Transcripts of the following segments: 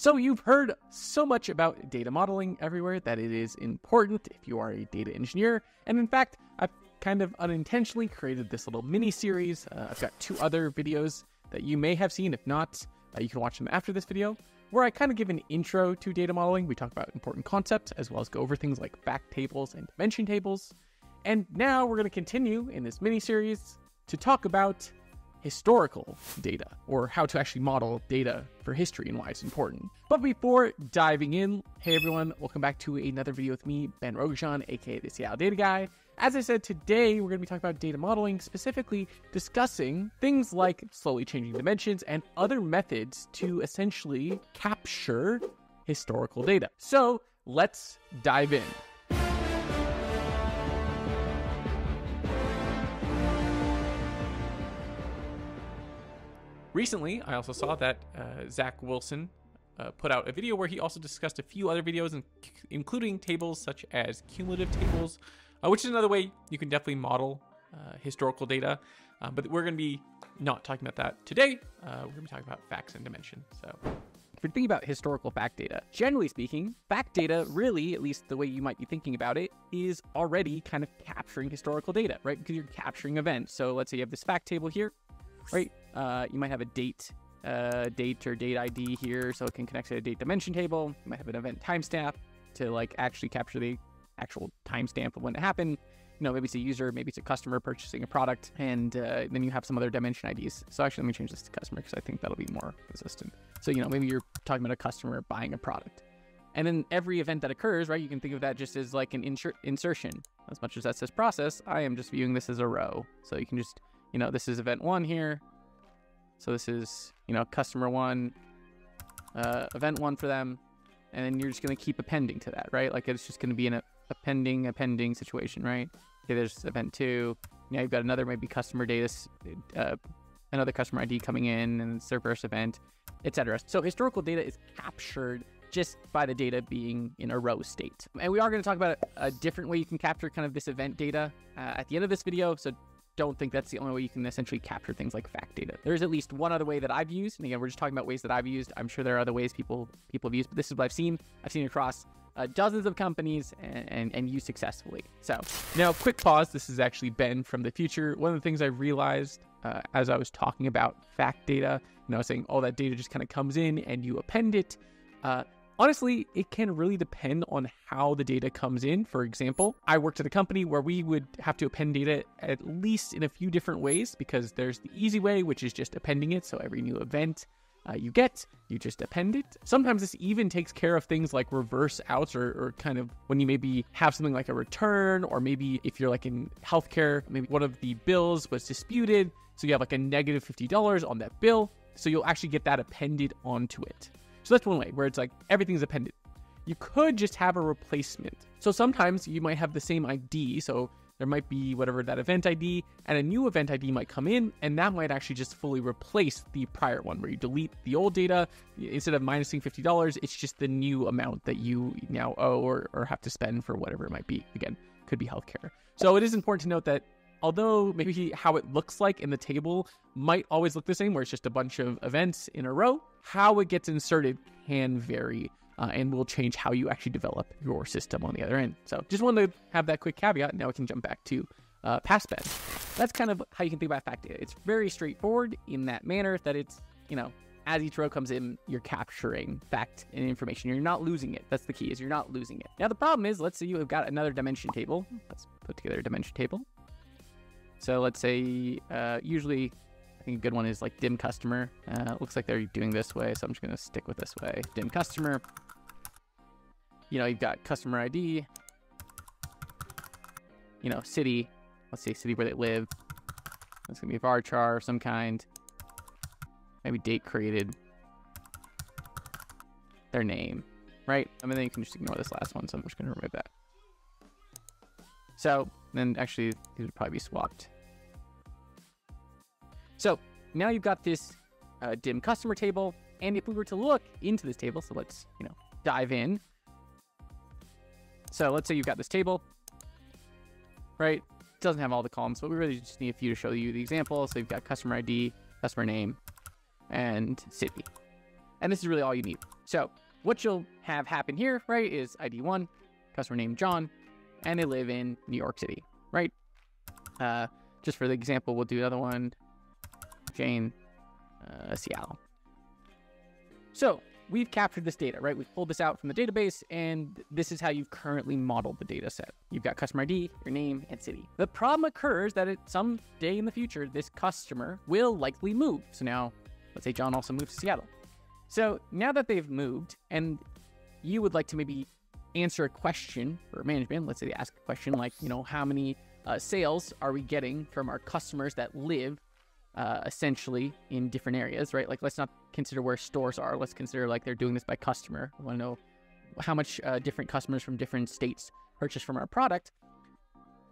So, you've heard so much about data modeling everywhere that it is important if you are a data engineer. And in fact, I've kind of unintentionally created this little mini series. Uh, I've got two other videos that you may have seen. If not, uh, you can watch them after this video, where I kind of give an intro to data modeling. We talk about important concepts as well as go over things like fact tables and dimension tables. And now we're going to continue in this mini series to talk about historical data or how to actually model data for history and why it's important. But before diving in, hey everyone, welcome back to another video with me, Ben Rogojan, aka the Seattle Data Guy. As I said, today we're going to be talking about data modeling, specifically discussing things like slowly changing dimensions and other methods to essentially capture historical data. So let's dive in. Recently, I also saw that uh, Zach Wilson uh, put out a video where he also discussed a few other videos, in- including tables such as cumulative tables, uh, which is another way you can definitely model uh, historical data. Uh, but we're going to be not talking about that today. Uh, we're going to be talking about facts and dimension. So. If you're thinking about historical fact data, generally speaking, fact data really, at least the way you might be thinking about it, is already kind of capturing historical data, right? Because you're capturing events. So let's say you have this fact table here, right? Uh, you might have a date, uh, date or date ID here, so it can connect to a date dimension table. You might have an event timestamp to like actually capture the actual timestamp of when it happened. You know, maybe it's a user, maybe it's a customer purchasing a product, and uh, then you have some other dimension IDs. So actually, let me change this to customer because I think that'll be more consistent. So you know, maybe you're talking about a customer buying a product, and then every event that occurs, right? You can think of that just as like an insert insertion. As much as that says process, I am just viewing this as a row. So you can just, you know, this is event one here. So this is, you know, customer one, uh, event one for them, and then you're just gonna keep appending to that, right? Like it's just gonna be an appending, appending situation, right? Okay, there's event two. Now you've got another maybe customer data, uh, another customer ID coming in, and it's their first event, etc. So historical data is captured just by the data being in a row state. And we are going to talk about a different way you can capture kind of this event data uh, at the end of this video. So don't think that's the only way you can essentially capture things like fact data. There's at least one other way that I've used, and again, we're just talking about ways that I've used. I'm sure there are other ways people people have used, but this is what I've seen. I've seen across uh, dozens of companies and, and, and used successfully. So now, quick pause. This is actually Ben from the future. One of the things I realized uh, as I was talking about fact data, you know, saying all that data just kind of comes in and you append it. Uh, honestly, it can really depend on how the data comes in. For example, I worked at a company where we would have to append data at least in a few different ways because there's the easy way, which is just appending it. So every new event uh, you get, you just append it. Sometimes this even takes care of things like reverse outs or, or kind of when you maybe have something like a return, or maybe if you're like in healthcare, maybe one of the bills was disputed. So you have like a negative $50 on that bill. So you'll actually get that appended onto it. So that's one way where it's like everything's appended. You could just have a replacement. So sometimes you might have the same ID. So there might be whatever that event ID, and a new event ID might come in, and that might actually just fully replace the prior one where you delete the old data. Instead of minusing $50, it's just the new amount that you now owe or, or have to spend for whatever it might be. Again, could be healthcare. So it is important to note that although maybe how it looks like in the table might always look the same, where it's just a bunch of events in a row, how it gets inserted can vary uh, and will change how you actually develop your system on the other end. So just wanted to have that quick caveat. Now we can jump back to uh, PastBen. That's kind of how you can think about fact data. It's very straightforward in that manner that it's, you know, as each row comes in, you're capturing fact and information. You're not losing it. That's the key, is you're not losing it. Now the problem is, let's say you have got another dimension table. Let's put together a dimension table. So let's say, uh, usually, I think a good one is like dim customer. Uh, looks like they're doing this way, so I'm just going to stick with this way. Dim customer. You know, you've got customer ID. You know, city. Let's say city where they live. That's going to be a varchar of some kind. Maybe date created. Their name, right? I mean, then you can just ignore this last one, so I'm just going to remove that. So then actually these would probably be swapped. So now you've got this uh, dim customer table. And if we were to look into this table, so let's, you know, dive in. So let's say you've got this table, right? It doesn't have all the columns, but we really just need a few to show you the example. So you've got customer ID, customer name, and city. And this is really all you need. So what you'll have happen here, right, is ID one, customer name John, and they live in New York City, right? Uh, just for the example, we'll do another one, Jane, uh, Seattle. So we've captured this data, right? We've pulled this out from the database, and this is how you've currently modeled the data set. You've got customer ID, your name, and city. The problem occurs that at some day in the future, this customer will likely move. So now, let's say John also moves to Seattle. So now that they've moved, and you would like to maybe answer a question for management, let's say they ask a question like, you know, how many uh, sales are we getting from our customers that live uh, essentially in different areas, right? Like, let's not consider where stores are. Let's consider like they're doing this by customer. I want to know how much uh, different customers from different states purchase from our product.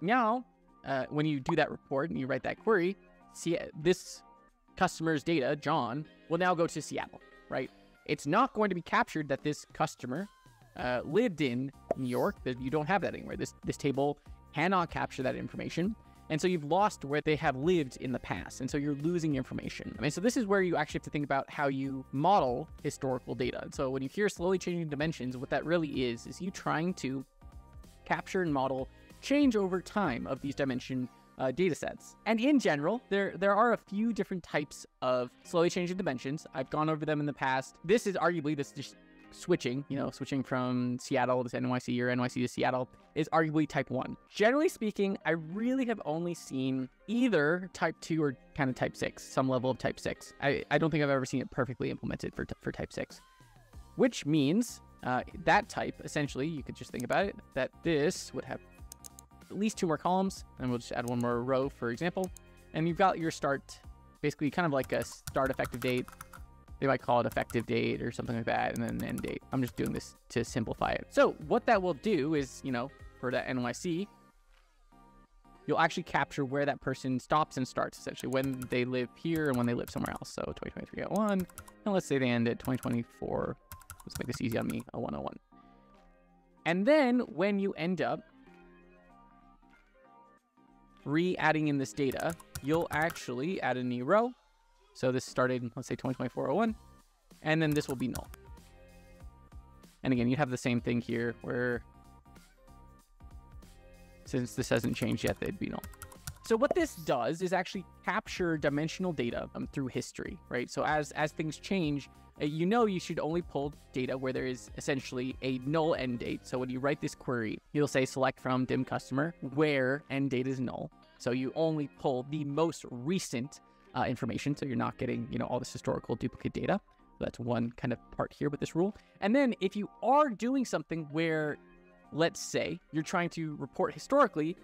Now, uh, when you do that report and you write that query, see this customer's data, John, will now go to Seattle, right? It's not going to be captured that this customer uh, lived in New York. That you don't have that anywhere. This this table cannot capture that information. And so you've lost where they have lived in the past. And so you're losing information. I mean, so this is where you actually have to think about how you model historical data. And so when you hear slowly changing dimensions, what that really is, is you trying to capture and model change over time of these dimension uh, data sets. And in general, there there are a few different types of slowly changing dimensions. I've gone over them in the past. This is arguably this switching, you know, switching from Seattle to NYC or NYC to Seattle is arguably type 1. Generally speaking, I really have only seen either type 2 or kind of type 6, some level of type 6. I, I don't think I've ever seen it perfectly implemented for, for type 6, which means uh, that type, essentially, you could just think about it, that this would have at least two more columns, and we'll just add one more row, for example. And you've got your start, basically kind of like a start effective date, they might call it effective date or something like that, and then end date. I'm just doing this to simplify it. So what that will do is, you know, for that NYC, you'll actually capture where that person stops and starts, essentially, when they live here and when they live somewhere else. So 2023 at 1, and let's say they end at 2024. Let's make this easy on me, a 101. And then when you end up re-adding in this data, you'll actually add a new row so this started, let's say 2024-01, and then this will be null. And again, you have the same thing here where since this hasn't changed yet, they'd be null. So what this does is actually capture dimensional data um, through history, right? So as as things change, uh, you know you should only pull data where there is essentially a null end date. So when you write this query, you'll say select from dim customer where end date is null. So you only pull the most recent uh, information. So you're not getting, you know, all this historical duplicate data. That's one kind of part here with this rule. And then if you are doing something where, let's say, you're trying to report historically,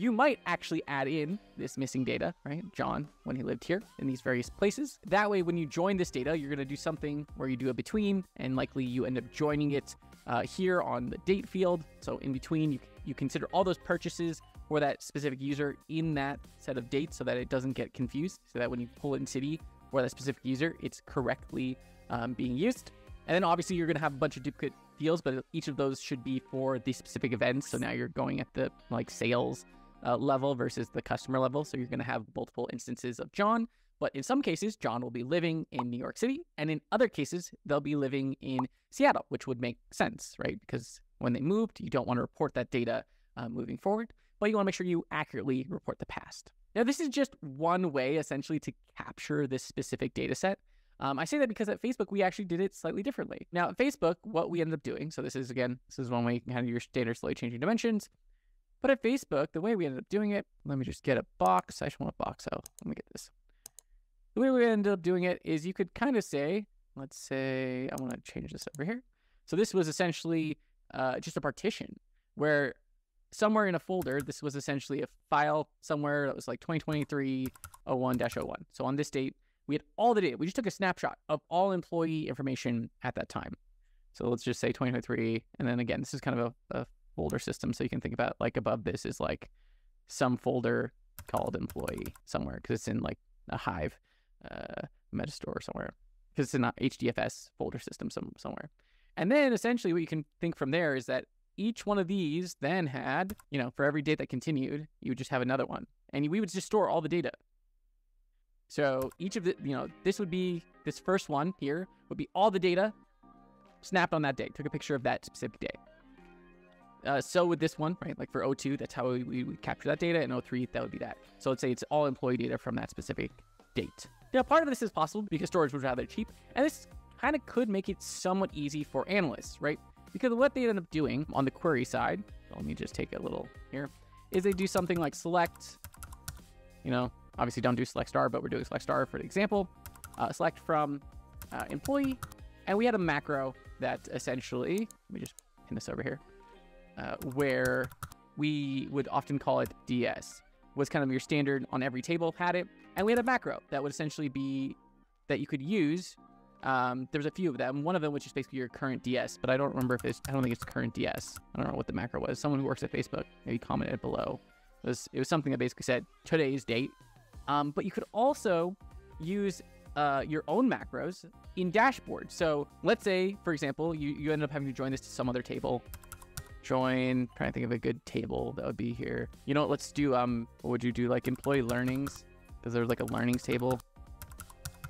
you might actually add in this missing data, right? John, when he lived here in these various places. That way, when you join this data, you're going to do something where you do a between, and likely you end up joining it uh, here on the date field. So in between, you, you consider all those purchases for that specific user in that set of dates so that it doesn't get confused. So that when you pull in city for that specific user, it's correctly um, being used. And then obviously you're going to have a bunch of duplicate fields, but each of those should be for the specific events. So now you're going at the like sales uh, level versus the customer level. So you're going to have multiple instances of John. But in some cases, John will be living in New York City. And in other cases, they'll be living in Seattle, which would make sense, right? Because when they moved, you don't want to report that data uh, moving forward but you want to make sure you accurately report the past. Now, this is just one way essentially to capture this specific data set. Um, I say that because at Facebook, we actually did it slightly differently. Now, at Facebook, what we ended up doing, so this is again, this is one way you can have your standard slowly changing dimensions. But at Facebook, the way we ended up doing it, let me just get a box. I just want a box out. Let me get this. The way we ended up doing it is you could kind of say, let's say, I want to change this over here. So this was essentially uh, just a partition where somewhere in a folder, this was essentially a file somewhere that was like 2023-01-01. So on this date, we had all the data. We just took a snapshot of all employee information at that time. So let's just say 2023. And then again, this is kind of a, a folder system. So you can think about like above this is like some folder called employee somewhere because it's in like a Hive uh, Metastore somewhere because it's in a HDFS folder system some, somewhere. And then essentially what you can think from there is that each one of these then had, you know, for every date that continued, you would just have another one. And we would just store all the data. So each of the, you know, this would be, this first one here would be all the data snapped on that day. Took a picture of that specific day. Uh, so with this one, right, like for O2, that's how we, we capture that data, and O3, that would be that. So let's say it's all employee data from that specific date. Now, part of this is possible because storage was rather cheap, and this kind of could make it somewhat easy for analysts, right? Because what they end up doing on the query side, let me just take a little here, is they do something like select, you know, obviously don't do select star, but we're doing select star for the example, uh, select from uh, employee, and we had a macro that essentially, let me just pin this over here, uh, where we would often call it DS, was kind of your standard on every table, had it. And we had a macro that would essentially be that you could use. Um, there was a few of them. One of them, which is basically your current DS, but I don't remember if it's, I don't think it's current DS. I don't know what the macro was. Someone who works at Facebook maybe commented below. It was, it was something that basically said today's date. Um, but you could also use uh, your own macros in dashboard. So let's say, for example, you, you end up having to join this to some other table join. Trying to think of a good table that would be here. You know? Let's do um. What would you do? Like employee learnings, because there's like a learnings table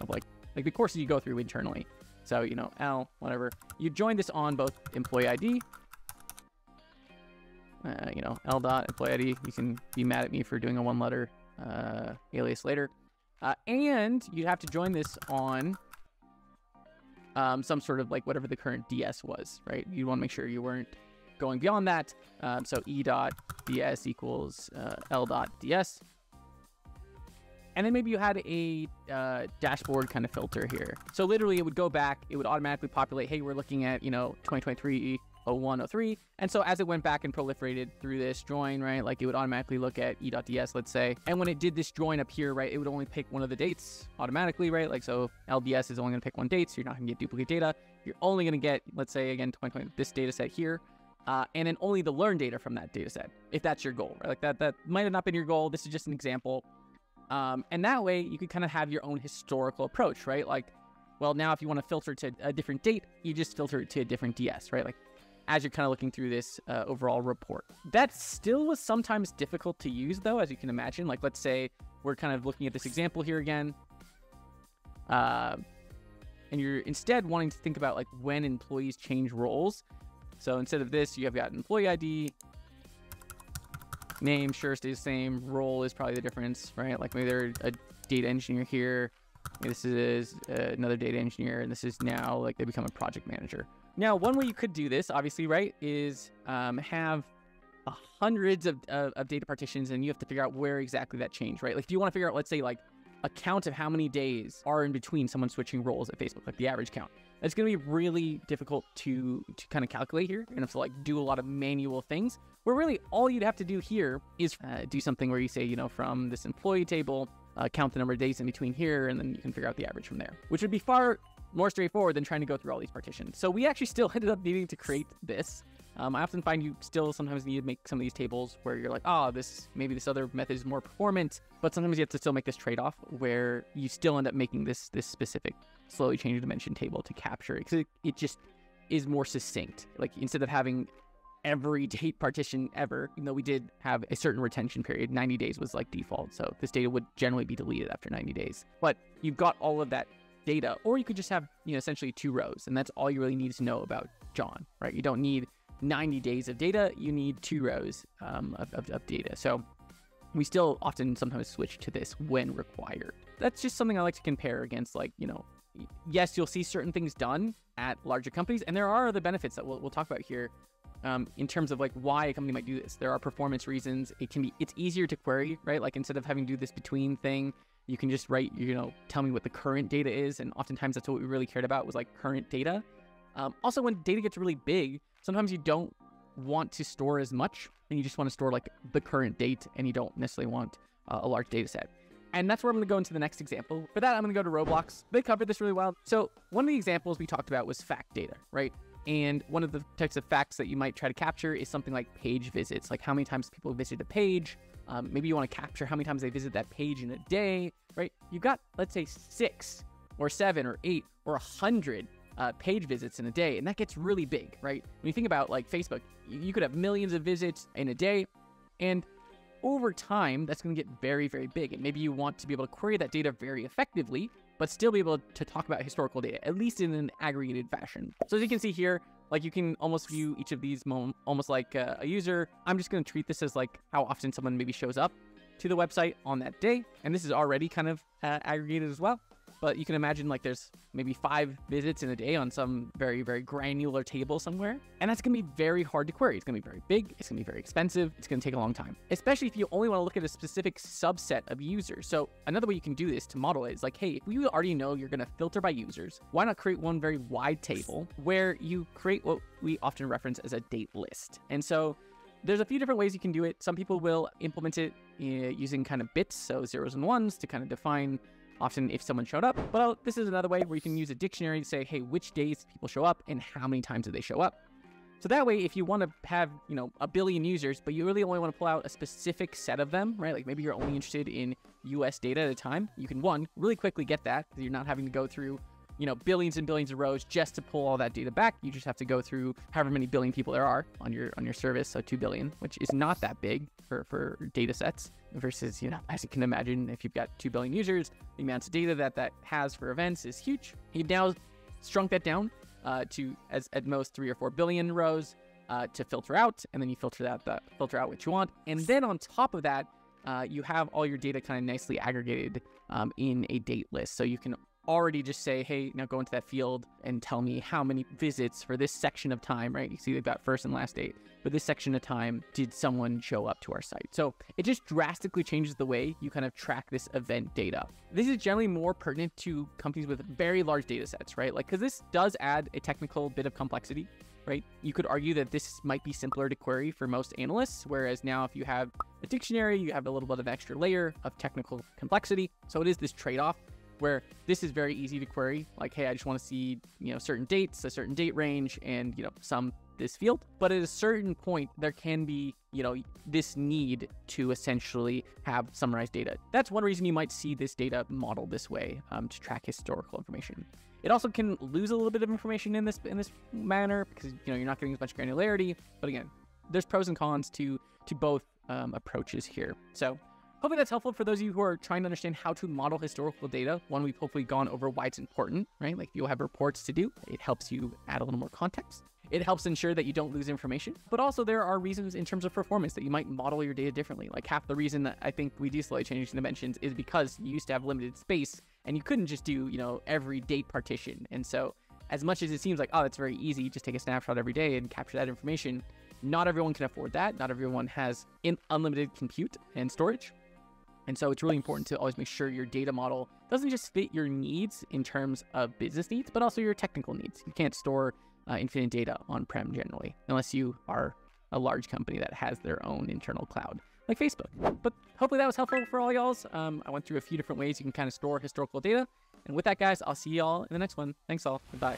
of like like the courses you go through internally. So you know L whatever. You join this on both employee ID. Uh, you know L dot employee ID. You can be mad at me for doing a one letter uh, alias later. Uh, and you have to join this on um, some sort of like whatever the current DS was, right? You want to make sure you weren't going beyond that. Um, so e dot ds equals uh, l dot ds. And then maybe you had a uh, dashboard kind of filter here. So literally it would go back, it would automatically populate, hey, we're looking at, you know, 2023 01, 03. And so as it went back and proliferated through this join, right, like it would automatically look at e.ds, let's say. And when it did this join up here, right, it would only pick one of the dates automatically, right? Like, so LDS is only going to pick one date, so you're not going to get duplicate data. You're only going to get, let's say, again, 2020, this data set here uh, and then only the learn data from that data set, if that's your goal, right? Like that, that might have not been your goal. This is just an example. Um, and that way you could kind of have your own historical approach, right? Like, well, now if you want to filter to a different date, you just filter it to a different DS, right? Like, as you're kind of looking through this uh, overall report. That still was sometimes difficult to use, though, as you can imagine. Like, let's say we're kind of looking at this example here again. Uh, and you're instead wanting to think about like when employees change roles so instead of this, you have got employee ID, name sure stays the same, role is probably the difference, right? Like maybe they're a data engineer here, this is uh, another data engineer, and this is now like they become a project manager. Now, one way you could do this, obviously, right, is um, have hundreds of, of, of data partitions, and you have to figure out where exactly that changed, right? Like, do you want to figure out, let's say, like a count of how many days are in between someone switching roles at Facebook, like the average count. It's going to be really difficult to to kind of calculate here. To have to like do a lot of manual things. Where really all you'd have to do here is uh, do something where you say, you know, from this employee table, uh, count the number of days in between here, and then you can figure out the average from there, which would be far more straightforward than trying to go through all these partitions. So we actually still ended up needing to create this. Um, I often find you still sometimes need to make some of these tables where you're like, oh, this maybe this other method is more performant, but sometimes you have to still make this trade-off where you still end up making this this specific slowly changing dimension table to capture it because it, it just is more succinct. Like instead of having every date partition ever, even though we did have a certain retention period, 90 days was like default, so this data would generally be deleted after 90 days. But you've got all of that data, or you could just have you know essentially two rows, and that's all you really need to know about John, right? You don't need 90 days of data, you need two rows um, of, of, of data. So we still often sometimes switch to this when required. That's just something I like to compare against, like, you know, yes, you'll see certain things done at larger companies, and there are other benefits that we'll, we'll talk about here um, in terms of like why a company might do this. There are performance reasons. It can be, it's easier to query, right? Like instead of having to do this between thing, you can just write, you know, tell me what the current data is. And oftentimes that's what we really cared about was like current data. Um, also, when data gets really big, sometimes you don't want to store as much and you just want to store like the current date and you don't necessarily want uh, a large data set. And that's where I'm going to go into the next example. For that, I'm going to go to Roblox. They covered this really well. So one of the examples we talked about was fact data, right? And one of the types of facts that you might try to capture is something like page visits, like how many times people visit a page. Um, maybe you want to capture how many times they visit that page in a day, right? You've got, let's say, six or seven or eight or a hundred uh, page visits in a day, and that gets really big, right? When you think about like Facebook, you could have millions of visits in a day, and over time, that's going to get very, very big. And maybe you want to be able to query that data very effectively but still be able to talk about historical data, at least in an aggregated fashion. So as you can see here, like you can almost view each of these almost like uh, a user. I'm just going to treat this as like how often someone maybe shows up to the website on that day. And this is already kind of uh, aggregated as well. But you can imagine like there's maybe five visits in a day on some very, very granular table somewhere. And that's going to be very hard to query. It's going to be very big. It's going to be very expensive. It's going to take a long time, especially if you only want to look at a specific subset of users. So another way you can do this to model it is like, hey, if you already know you're going to filter by users, why not create one very wide table where you create what we often reference as a date list? And so there's a few different ways you can do it. Some people will implement it uh, using kind of bits, so zeros and ones, to kind of define often if someone showed up. But this is another way where you can use a dictionary to say, hey, which days people show up and how many times do they show up. So that way, if you want to have, you know, a billion users, but you really only want to pull out a specific set of them, right? Like maybe you're only interested in US data at a time, you can one, really quickly get that. You're not having to go through you know, billions and billions of rows just to pull all that data back. You just have to go through however many billion people there are on your on your service, so 2 billion, which is not that big for for data sets versus, you know, as you can imagine, if you've got 2 billion users, the amounts of data that that has for events is huge. You've now shrunk that down uh, to as at most 3 or 4 billion rows uh, to filter out, and then you filter that, that filter out what you want. And then on top of that, uh, you have all your data kind of nicely aggregated um, in a date list. So you can already just say, hey, now go into that field and tell me how many visits for this section of time, right? You see they've got first and last date. For this section of time, did someone show up to our site? So it just drastically changes the way you kind of track this event data. This is generally more pertinent to companies with very large data sets, right? Like, because this does add a technical bit of complexity. Right? You could argue that this might be simpler to query for most analysts, whereas now if you have a dictionary, you have a little bit of extra layer of technical complexity. So it is this trade off where this is very easy to query. Like, hey, I just want to see, you know, certain dates, a certain date range, and, you know, some this field. But at a certain point, there can be, you know, this need to essentially have summarized data. That's one reason you might see this data modeled this way um, to track historical information. It also can lose a little bit of information in this in this manner because you know you're not getting as much granularity. But again, there's pros and cons to to both um, approaches here. So Hopefully that's helpful for those of you who are trying to understand how to model historical data. One, we've hopefully gone over why it's important, right? Like if you'll have reports to do. It helps you add a little more context. It helps ensure that you don't lose information. But also there are reasons in terms of performance that you might model your data differently. Like half the reason that I think we do slowly changing dimensions is because you used to have limited space and you couldn't just do, you know, every date partition. And so as much as it seems like, oh, it's very easy, just take a snapshot every day and capture that information, not everyone can afford that. Not everyone has unlimited compute and storage. And so it's really important to always make sure your data model doesn't just fit your needs in terms of business needs, but also your technical needs. You can't store uh, infinite data on prem generally, unless you are a large company that has their own internal cloud, like Facebook. But hopefully that was helpful for all y'all. Um, I went through a few different ways you can kind of store historical data. And with that, guys, I'll see y'all in the next one. Thanks all. Goodbye.